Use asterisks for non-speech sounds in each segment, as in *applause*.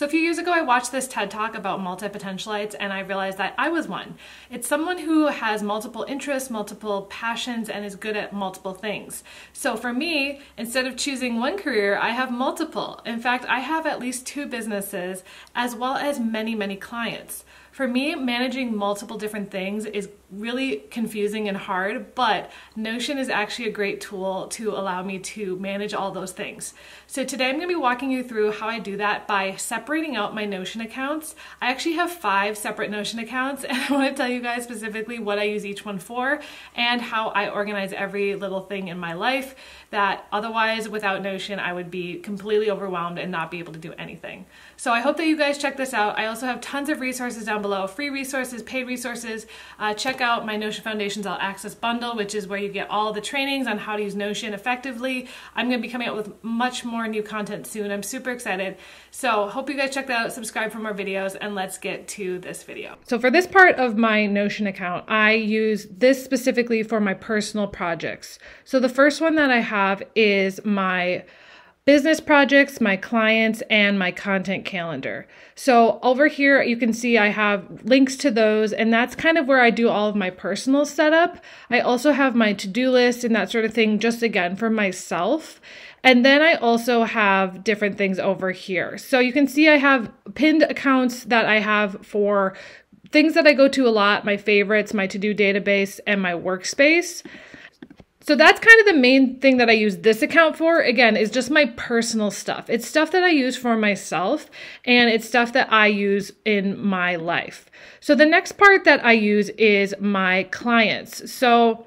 So a few years ago, I watched this TED Talk about multi-potentialites and I realized that I was one. It's someone who has multiple interests, multiple passions, and is good at multiple things. So for me, instead of choosing one career, I have multiple. In fact, I have at least two businesses as well as many, many clients. For me, managing multiple different things is really confusing and hard, but Notion is actually a great tool to allow me to manage all those things. So today I'm gonna be walking you through how I do that by separating out my Notion accounts. I actually have five separate Notion accounts *laughs* and I wanna tell you guys specifically what I use each one for and how I organize every little thing in my life that otherwise without Notion I would be completely overwhelmed and not be able to do anything. So I hope that you guys check this out. I also have tons of resources down below, free resources, paid resources. Uh, check out my Notion Foundations All Access Bundle, which is where you get all the trainings on how to use Notion effectively. I'm gonna be coming out with much more new content soon. I'm super excited. So hope you guys check that out, subscribe for more videos, and let's get to this video. So for this part of my Notion account, I use this specifically for my personal projects. So the first one that I have is my business projects, my clients, and my content calendar. So over here, you can see I have links to those, and that's kind of where I do all of my personal setup. I also have my to-do list and that sort of thing, just again for myself. And then I also have different things over here. So you can see I have pinned accounts that I have for things that I go to a lot, my favorites, my to-do database, and my workspace. So that's kind of the main thing that I use this account for. Again, is just my personal stuff. It's stuff that I use for myself and it's stuff that I use in my life. So the next part that I use is my clients. So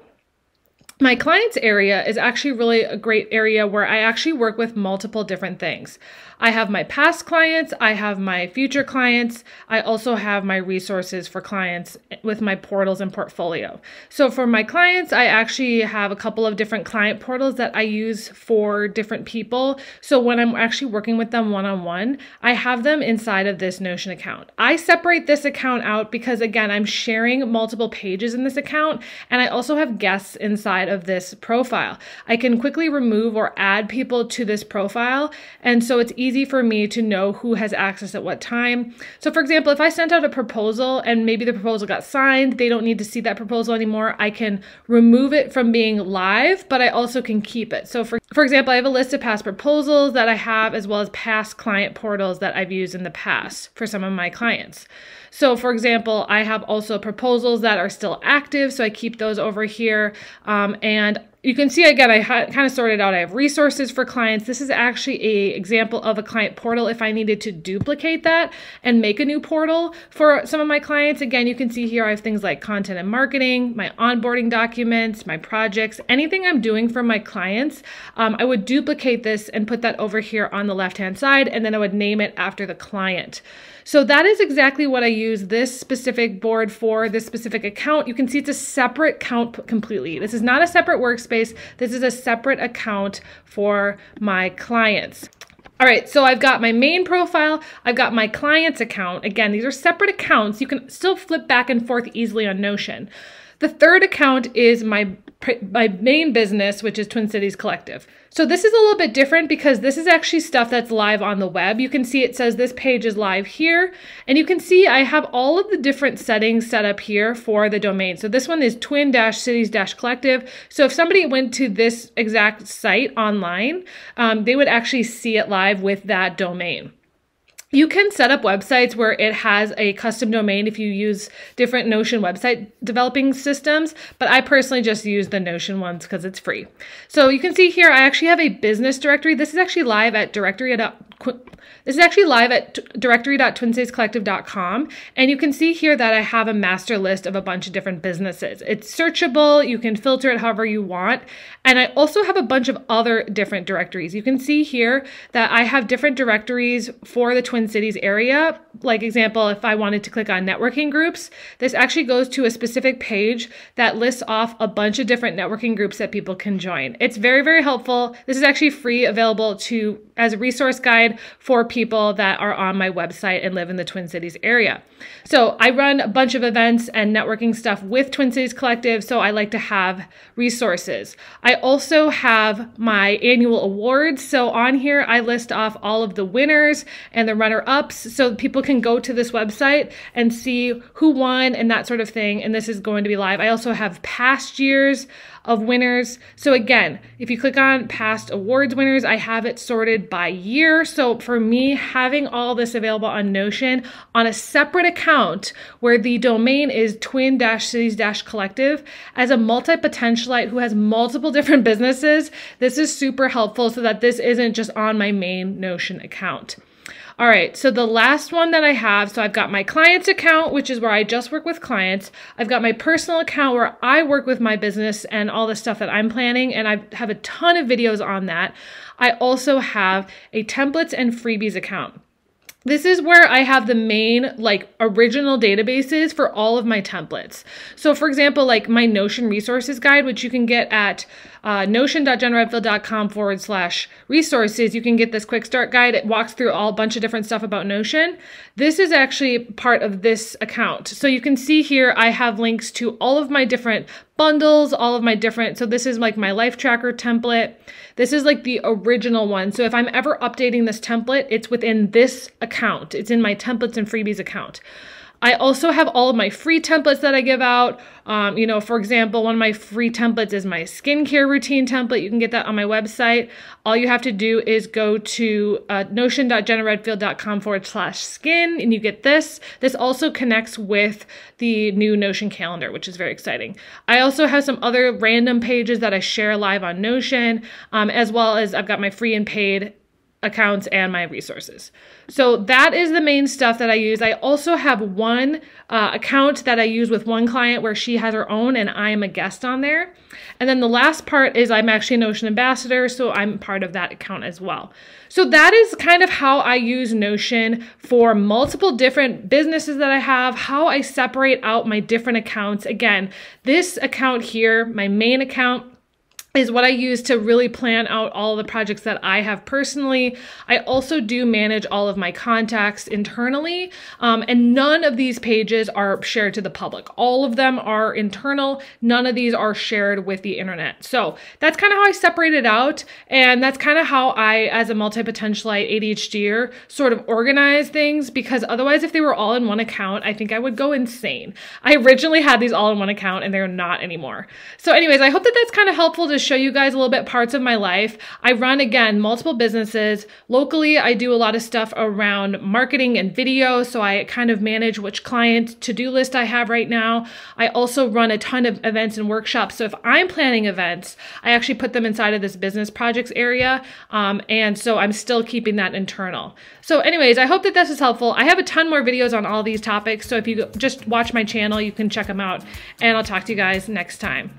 my clients area is actually really a great area where I actually work with multiple different things. I have my past clients, I have my future clients, I also have my resources for clients with my portals and portfolio. So for my clients, I actually have a couple of different client portals that I use for different people. So when I'm actually working with them one on one, I have them inside of this Notion account. I separate this account out because, again, I'm sharing multiple pages in this account, and I also have guests inside of this profile. I can quickly remove or add people to this profile, and so it's easy for me to know who has access at what time. So, for example, if I sent out a proposal and maybe the proposal got signed, they don't need to see that proposal anymore. I can remove it from being live, but I also can keep it. So, for, for example, I have a list of past proposals that I have as well as past client portals that I've used in the past for some of my clients. So, for example, I have also proposals that are still active, so I keep those over here. Um, Um, and you can see again, I kind of sorted out. I have resources for clients. This is actually a example of a client portal. If I needed to duplicate that and make a new portal for some of my clients, again, you can see here I have things like content and marketing, my onboarding documents, my projects, anything I'm doing for my clients. Um, I would duplicate this and put that over here on the left-hand side, and then I would name it after the client. So that is exactly what I use this specific board for, this specific account. You can see it's a separate account completely. This is not a separate workspace. This is a separate account for my clients. All right, so I've got my main profile, I've got my client's account. Again, these are separate accounts. You can still flip back and forth easily on Notion. The third account is my my main business, which is Twin Cities Collective. So this is a little bit different because this is actually stuff that's live on the web. You can see it says this page is live here, and you can see I have all of the different settings set up here for the domain. So this one is twin-cities-collective. So if somebody went to this exact site online, um, they would actually see it live with that domain. You can set up websites where it has a custom domain if you use different Notion website developing systems, but I personally just use the Notion ones because it's free. So you can see here, I actually have a business directory. This is actually live at directory. This is actually live at directory.twincitiescollective.com. And you can see here that I have a master list of a bunch of different businesses. It's searchable. You can filter it however you want. And I also have a bunch of other different directories. You can see here that I have different directories for the Twin Cities area. Like example, if I wanted to click on networking groups, this actually goes to a specific page that lists off a bunch of different networking groups that people can join. It's very, very helpful. This is actually free, available to as a resource guide for people that are on my website and live in the Twin Cities area. So I run a bunch of events and networking stuff with Twin Cities Collective, so I like to have resources. I also have my annual awards. So on here, I list off all of the winners and the runner ups so people can go to this website and see who won and that sort of thing. And this is going to be live. I also have past years of winners. So again, if you click on past awards winners, I have it sorted by year. So for me, having all this available on Notion on a separate account where the domain is twin-cities-collective as a multi-potentialite who has multiple different businesses, this is super helpful so that this isn't just on my main Notion account. All right, so the last one that I have, so I've got my clients account, which is where I just work with clients. I've got my personal account where I work with my business and all the stuff that I'm planning, and I have a ton of videos on that. I also have a templates and freebies account. This is where I have the main like original databases for all of my templates. So for example, like my Notion resources guide, which you can get at uh, notion.jennaredfield.com forward slash resources. You can get this quick start guide. It walks through all a bunch of different stuff about Notion. This is actually part of this account. So you can see here, I have links to all of my different bundles, all of my different, so this is like my life tracker template. This is like the original one. So if I'm ever updating this template, it's within this account. It's in my templates and freebies account. I also have all of my free templates that I give out. Um, you know, for example, one of my free templates is my skincare routine template. You can get that on my website. All you have to do is go to uh, notion.jennaredfield.com forward slash skin and you get this. This also connects with the new Notion calendar, which is very exciting. I also have some other random pages that I share live on Notion, um, as well as I've got my free and paid accounts and my resources. So that is the main stuff that I use. I also have one uh, account that I use with one client where she has her own and I am a guest on there. And then the last part is I'm actually a Notion ambassador, so I'm part of that account as well. So that is kind of how I use Notion for multiple different businesses that I have, how I separate out my different accounts. Again, this account here, my main account, is what I use to really plan out all the projects that I have personally. I also do manage all of my contacts internally, um, and none of these pages are shared to the public. All of them are internal. None of these are shared with the internet. So that's kind of how I separate it out, and that's kind of how I, as a multi-potentialite ADHDer, sort of organize things, because otherwise if they were all in one account, I think I would go insane. I originally had these all in one account, and they're not anymore. So anyways, I hope that that's kind of helpful to show you guys a little bit parts of my life. I run, again, multiple businesses. Locally, I do a lot of stuff around marketing and video, so I kind of manage which client to-do list I have right now. I also run a ton of events and workshops, so if I'm planning events, I actually put them inside of this business projects area, um, and so I'm still keeping that internal. So anyways, I hope that this is helpful. I have a ton more videos on all these topics, so if you just watch my channel, you can check them out, and I'll talk to you guys next time.